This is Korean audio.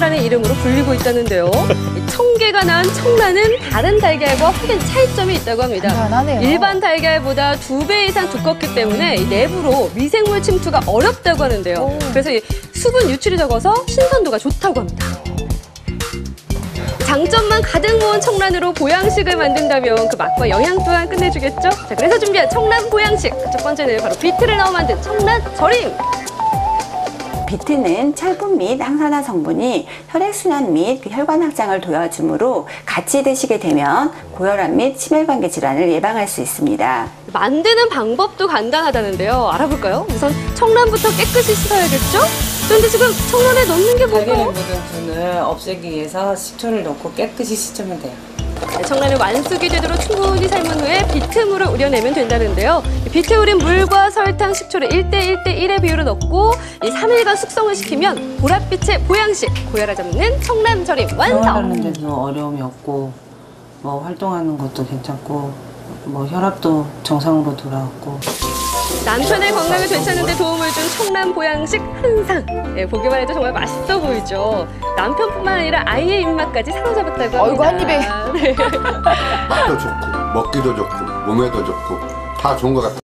라는 이름으로 불리고 있다는데요. 이 청개가 낳은 청란은 다른 달걀과 확연 차이점이 있다고 합니다. 간단하네요. 일반 달걀보다 두 배 이상 두껍기 때문에 이 내부로 미생물 침투가 어렵다고 하는데요. 오. 그래서 이 수분 유출이 적어서 신선도가 좋다고 합니다. 장점만 가득 모은 청란으로 보양식을 만든다면 그 맛과 영양 또한 끝내주겠죠? 자, 그래서 준비한 청란 보양식. 첫 번째는 바로 비트를 넣어 만든 청란 절임. 비트는 철분 및 항산화 성분이 혈액순환 및 그 혈관 확장을 도와주므로 같이 드시게 되면 고혈압 및 심혈관계 질환을 예방할 수 있습니다. 만드는 방법도 간단하다는데요. 알아볼까요? 우선 청란부터 깨끗이 씻어야겠죠? 그런데 지금 청란에 넣는 게 달걀에 뭘까요? 묻은 균을 없애기 위해서 식초를 넣고 깨끗이 씻으면 돼요. 네, 청란을 완숙이 되도록 충분히 삶은 후에 비트물을 우려내면 된다는데요. 이 비트 우린 물과 설탕, 식초를 1대 1대 1의 비율로 넣고 이 3일간 숙성을 시키면 보랏빛의 보양식, 고혈압 잡는 청란 절임 완성! 생활하는 데도 어려움이 없고 뭐 활동하는 것도 괜찮고 뭐 혈압도 정상으로 돌아왔고 남편의 건강을 되찾는데 도움을 준 청란 보양식 한상. 네, 보기만 해도 정말 맛있어 보이죠. 남편뿐만 아니라 아이의 입맛까지 사로잡았다고 합니다. 어이구, 한 입에. 네. 맛도 좋고 먹기도 좋고 몸에도 좋고 다 좋은 것 같아요.